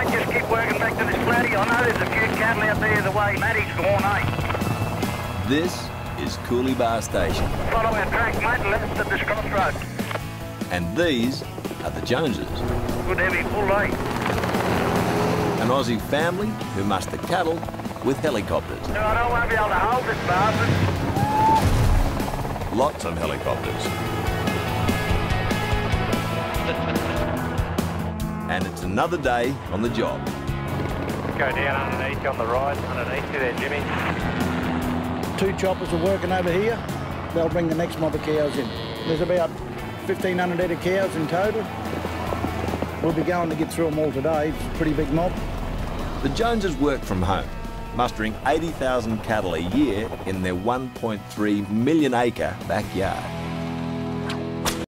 I just keep working back to this flatty. I know there's a few cattle out there the way Matty's gone, eh? This is Coolibah Station, Follow our track, mate, and let's this crossroad. and these are the Joneses, Good heavy pull, eh? an Aussie family who muster cattle with helicopters. No, I don't want to be able to hold this bastard. Lots of helicopters. And it's another day on the job. Go down underneath on the right, underneath you there, Jimmy. Two choppers are working over here. They'll bring the next mob of cows in. There's about 1,500 head of cows in total. We'll be going to get through them all today. It's a pretty big mob. The Joneses work from home, mustering 80,000 cattle a year in their 1.3 million acre backyard.